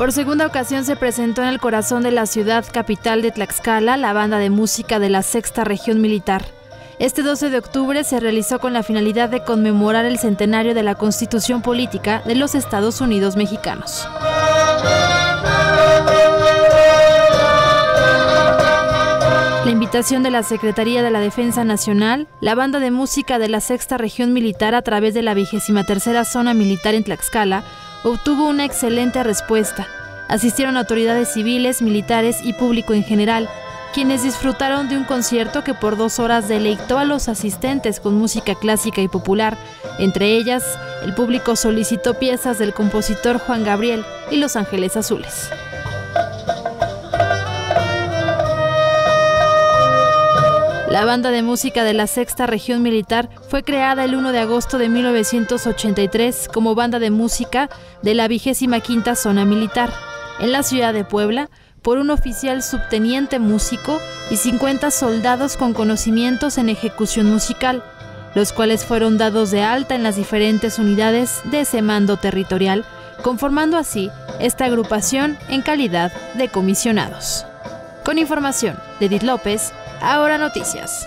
Por segunda ocasión se presentó en el corazón de la ciudad capital de Tlaxcala la banda de música de la Sexta Región Militar. Este 12 de octubre se realizó con la finalidad de conmemorar el centenario de la Constitución Política de los Estados Unidos Mexicanos. La invitación de la Secretaría de la Defensa Nacional, la banda de música de la Sexta Región Militar a través de la vigésima tercera zona militar en Tlaxcala obtuvo una excelente respuesta. Asistieron autoridades civiles, militares y público en general, quienes disfrutaron de un concierto que por dos horas deleitó a los asistentes con música clásica y popular. Entre ellas, el público solicitó piezas del compositor Juan Gabriel y Los Ángeles Azules. La banda de música de la Sexta Región Militar fue creada el 1 de agosto de 1983 como banda de música de la vigésima quinta zona militar, en la ciudad de Puebla, por un oficial subteniente músico y 50 soldados con conocimientos en ejecución musical, los cuales fueron dados de alta en las diferentes unidades de ese mando territorial, conformando así esta agrupación en calidad de comisionados. Con información de Edith López, Ahora Noticias.